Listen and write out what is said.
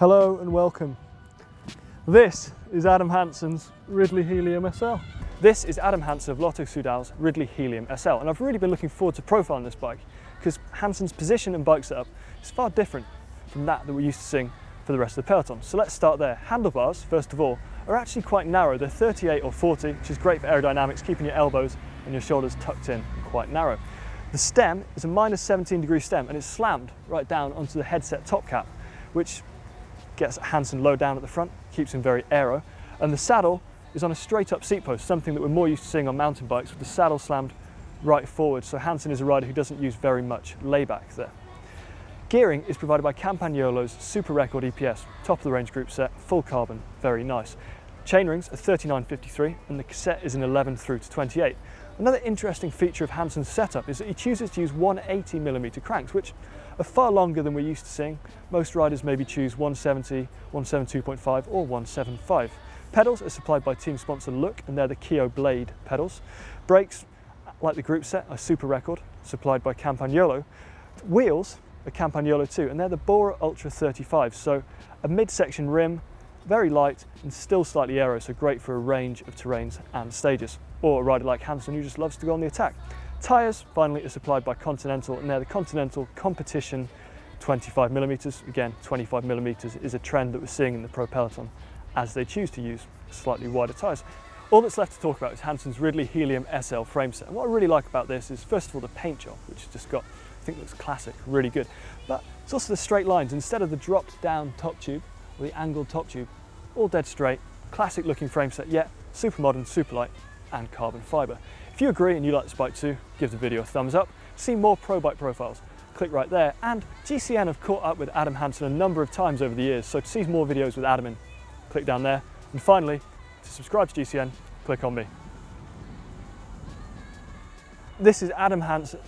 Hello and welcome. This is Adam Hansen's Ridley Helium SL. This is Adam Hansen of Lotto Soudal's Ridley Helium SL and I've really been looking forward to profiling this bike because Hansen's position and bike setup is far different from that that we're used to seeing for the rest of the peloton. So let's start there. Handlebars, first of all, are actually quite narrow. They're 38 or 40, which is great for aerodynamics, keeping your elbows and your shoulders tucked in and quite narrow. The stem is a minus 17 degree stem and it's slammed right down onto the headset top cap, which gets Hansen low down at the front, keeps him very aero. And the saddle is on a straight up seat post, something that we're more used to seeing on mountain bikes with the saddle slammed right forward. So Hansen is a rider who doesn't use very much layback there. Gearing is provided by Campagnolo's Super Record EPS, top of the range group set, full carbon, very nice. Chainrings are 39.53 and the cassette is an 11 through to 28. Another interesting feature of Hansen's setup is that he chooses to use 180mm cranks, which are far longer than we're used to seeing. Most riders maybe choose 170, 172.5 or 175. Pedals are supplied by team sponsor Look and they're the Keo Blade pedals. Brakes, like the group set, are Super Record, supplied by Campagnolo. Wheels are Campagnolo too, and they're the Bora Ultra 35, so a mid-section rim, very light and still slightly aero, so great for a range of terrains and stages. Or a rider like Hansen who just loves to go on the attack. Tyres, finally, are supplied by Continental, and they're the Continental Competition 25 millimeters. Again, 25 millimeters is a trend that we're seeing in the Pro Peloton as they choose to use slightly wider tyres. All that's left to talk about is Hansen's Ridley Helium SL frame set. And what I really like about this is, first of all, the paint job, which has just got, I think looks classic, really good. But it's also the straight lines. Instead of the dropped down top tube, the angled top tube, all dead straight, classic looking frame set, yet super modern, super light, and carbon fibre. If you agree and you like this bike too, give the video a thumbs up. See more pro bike profiles, click right there. And GCN have caught up with Adam Hansen a number of times over the years, so to see more videos with Adam in, click down there. And finally, to subscribe to GCN, click on me. This is Adam Hansen.